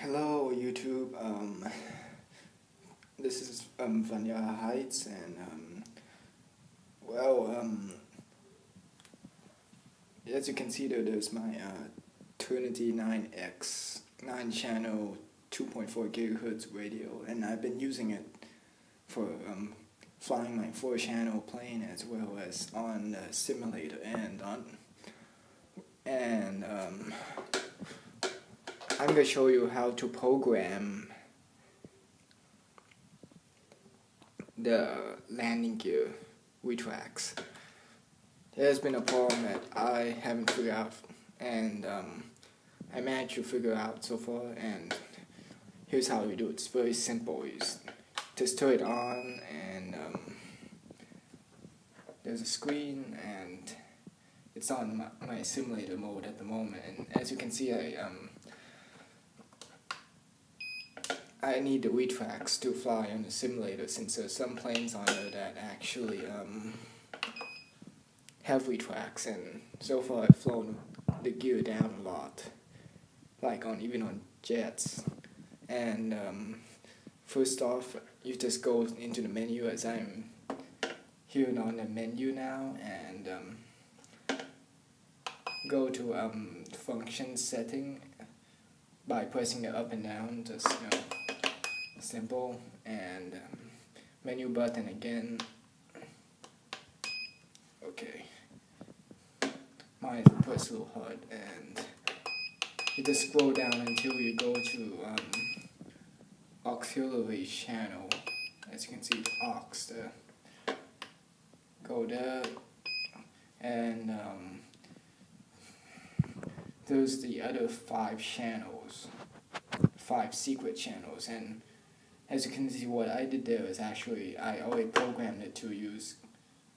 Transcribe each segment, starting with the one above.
Hello YouTube. Um, this is um, Vanilla Heights, and um, well, um, as you can see, there, there's my uh, Turnigy 9X 9 channel 2.4 gigahertz radio, and I've been using it for um, flying my four channel plane as well as on the simulator and on and um, I'm to show you how to program the landing gear retracts. There's been a problem that I haven't figured out and um, I managed to figure out so far and here's how you do it. It's very simple. You just turn it on and um, there's a screen and it's on my, my, simulator mode at the moment and as you can see I um, I need the retracts to fly on the simulator since there's some planes on there that actually um, have retracts and so far I've flown the gear down a lot like on even on jets. And um, first off you just go into the menu as I'm here on the menu now and um, go to um, function setting by pressing it up and down just you know simple and um, menu button again. Okay. Mine press a little hard and you just scroll down until you go to um, auxiliary channel. As you can see aux there go there and um, there's the other five channels five secret channels and as you can see what I did there is actually I already programmed it to use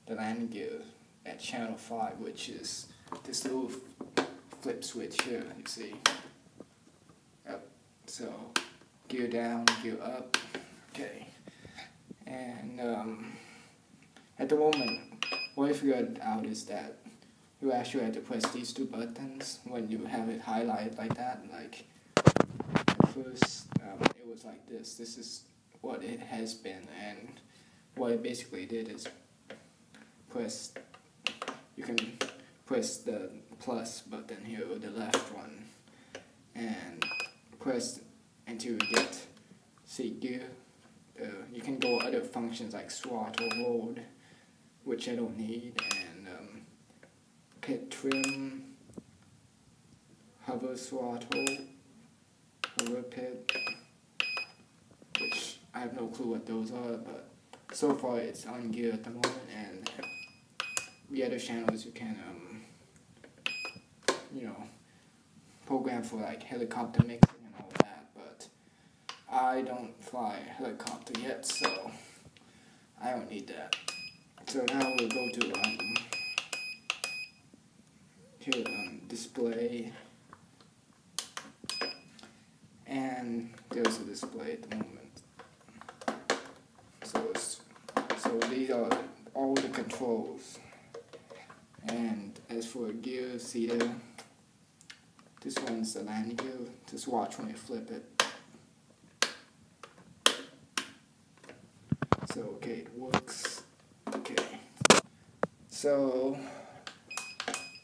the landing gear at channel 5 which is this little flip switch here you see? Yep so gear down gear up okay. And um, at the moment what I figured out is that you actually have to press these two buttons when you have it highlighted like that like first um, it was like this. This is what it has been and what it basically did is press you can press the plus button here or the left one and press until you get see gear uh, you can go other functions like SWAT or load which I don't need and um, pit trim hover pit which I have no clue what those are but so far it's on gear at the moment and the other channels you can um, you know program for like helicopter mixing and all that but I don't fly helicopter yet so I don't need that. So now we'll go to um, to um, display and there's a display at the moment. So so these are all the controls. And as for gear see this one's the landing gear. Just watch when you flip it. So okay it works. Okay. So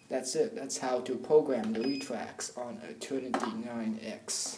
that's it. That's how to program the retracts on a Turnigy 9X